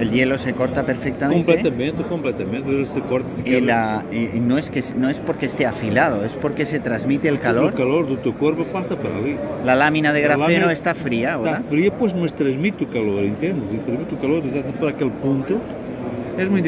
el hielo se corta perfectamente. Completamente, completamente. Se corta, se Y, la, y- y no, es que, no es porque esté afilado, es porque se transmite el calor. El calor de tu cuerpo pasa para ali. La lámina de grafeno lámina está fría Está Fría, pues pois, mas transmite o calor, entendes? E transmite o calor exactamente para aquele ponto. És muito